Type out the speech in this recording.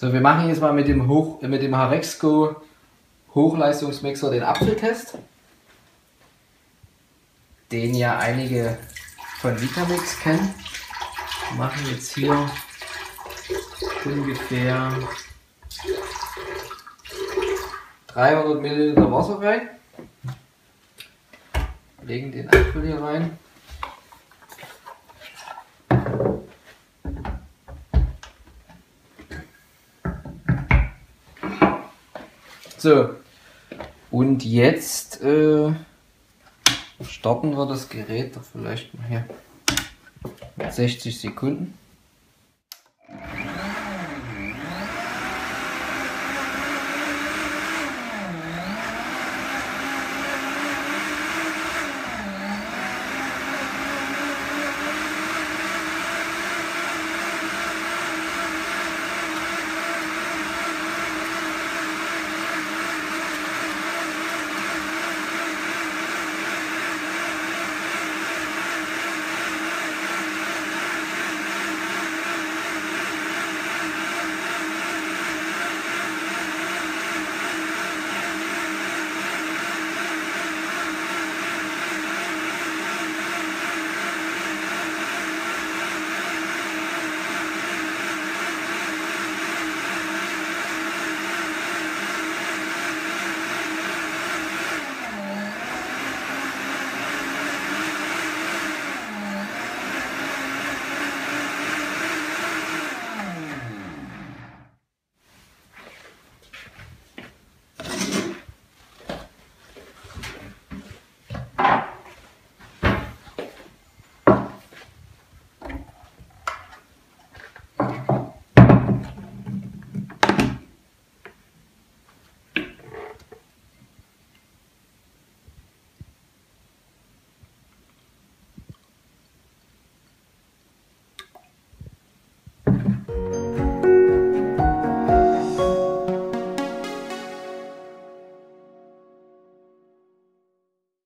So, wir machen jetzt mal mit dem, Hoch, mit dem Harexco Hochleistungsmixer den Apfeltest. Den ja einige von Vitamix kennen. Wir machen jetzt hier ungefähr 300 Milliliter Wasser rein. Legen den Apfel hier rein. So, und jetzt äh, starten wir das Gerät doch vielleicht mal hier mit 60 Sekunden.